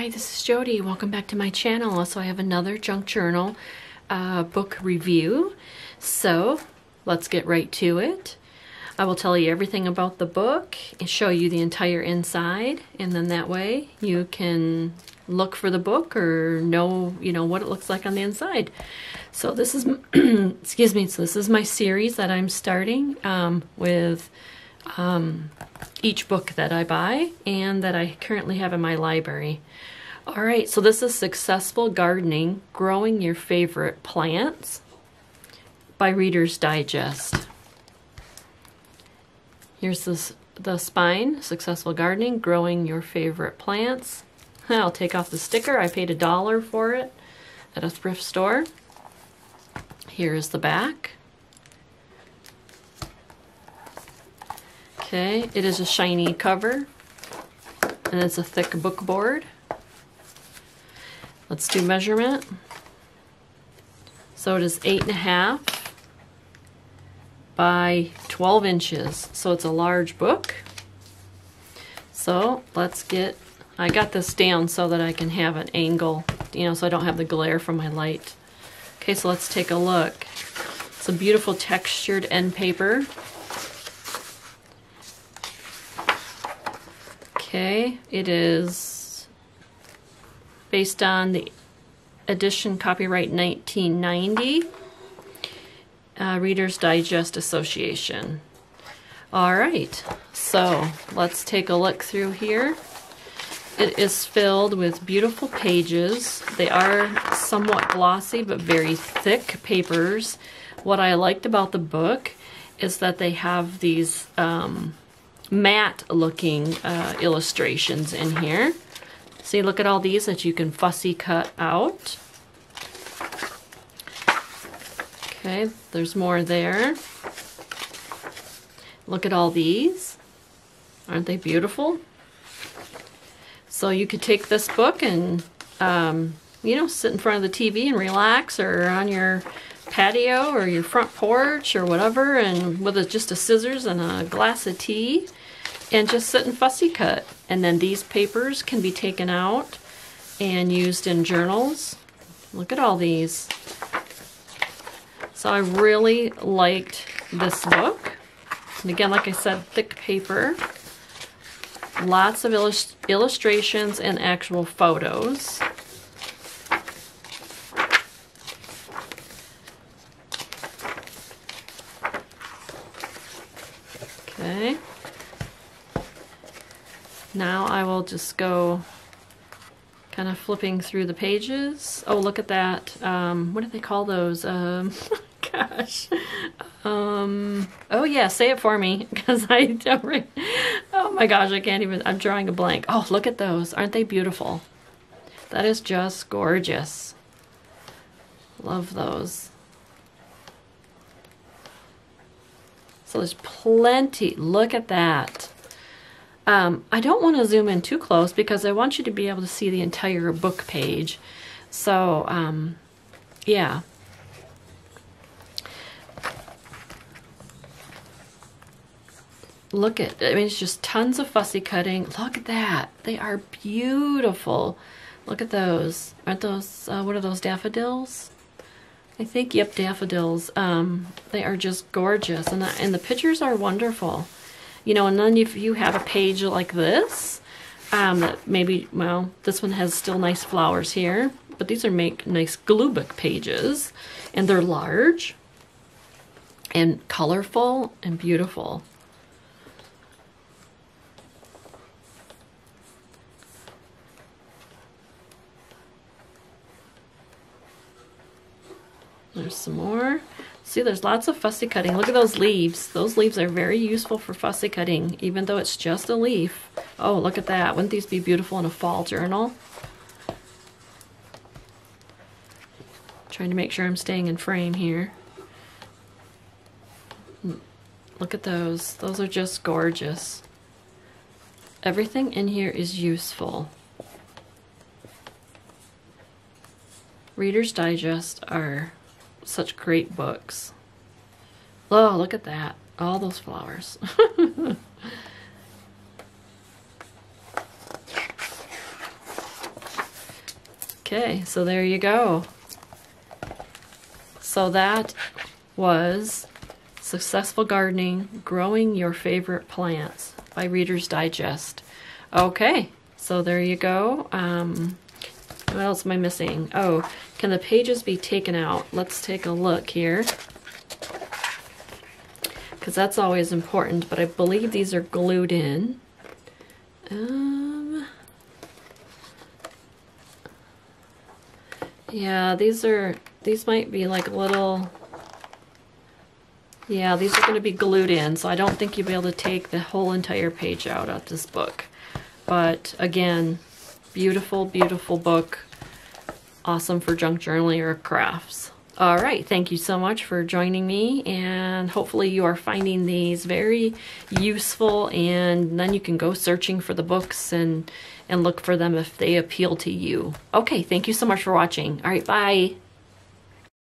Hi, this is Jody. Welcome back to my channel. So I have another junk journal uh, book review. So let's get right to it. I will tell you everything about the book and show you the entire inside, and then that way you can look for the book or know, you know, what it looks like on the inside. So this is, excuse me, so this is my series that I'm starting um, with um, each book that I buy and that I currently have in my library. All right, so this is Successful Gardening, Growing Your Favorite Plants by Reader's Digest. Here's this, the spine, Successful Gardening, Growing Your Favorite Plants. I'll take off the sticker. I paid a dollar for it at a thrift store. Here's the back. Okay, it is a shiny cover and it's a thick book board. Let's do measurement. So it is eight and a half by 12 inches. So it's a large book. So let's get, I got this down so that I can have an angle, you know, so I don't have the glare from my light. Okay, so let's take a look. It's a beautiful textured end paper. Okay, it is based on the edition copyright 1990, uh, Reader's Digest Association. All right, so let's take a look through here. It is filled with beautiful pages. They are somewhat glossy but very thick papers. What I liked about the book is that they have these um, matte looking uh, illustrations in here. See, look at all these that you can fussy cut out. Okay, there's more there. Look at all these. Aren't they beautiful? So you could take this book and, um, you know, sit in front of the TV and relax or on your patio or your front porch or whatever and with a, just a scissors and a glass of tea and just sit and fussy cut. And then these papers can be taken out and used in journals. Look at all these. So I really liked this book. And again, like I said, thick paper. Lots of illust illustrations and actual photos. Okay. Now I will just go kind of flipping through the pages. Oh, look at that. Um, what do they call those? Um, gosh. Um, oh yeah, say it for me because I don't. oh my gosh, I can't even. I'm drawing a blank. Oh, look at those. Aren't they beautiful? That is just gorgeous. Love those. So there's plenty. Look at that. Um, I don't want to zoom in too close because I want you to be able to see the entire book page. So, um, yeah. Look at, I mean, it's just tons of fussy cutting. Look at that. They are beautiful. Look at those. Aren't those, uh, what are those, daffodils? I think, yep, daffodils. Um, they are just gorgeous. And, the, and the pictures are wonderful. You know, and then if you have a page like this, um, that maybe, well, this one has still nice flowers here, but these are make nice glue book pages, and they're large and colorful and beautiful. There's some more. See, there's lots of fussy cutting. Look at those leaves. Those leaves are very useful for fussy cutting, even though it's just a leaf. Oh, look at that. Wouldn't these be beautiful in a fall journal? Trying to make sure I'm staying in frame here. Hmm. Look at those. Those are just gorgeous. Everything in here is useful. Reader's Digest are such great books. Oh, look at that. All those flowers. Okay, so there you go. So that was Successful Gardening Growing Your Favorite Plants by Reader's Digest. Okay, so there you go. Um, what else am I missing? Oh, can the pages be taken out? Let's take a look here. Because that's always important, but I believe these are glued in. Um, yeah, these are, these might be like little, yeah, these are going to be glued in, so I don't think you'll be able to take the whole entire page out of this book. But again, beautiful, beautiful book. Awesome for junk journaling or crafts. All right, thank you so much for joining me, and hopefully you are finding these very useful, and then you can go searching for the books and, and look for them if they appeal to you. Okay, thank you so much for watching. All right, bye.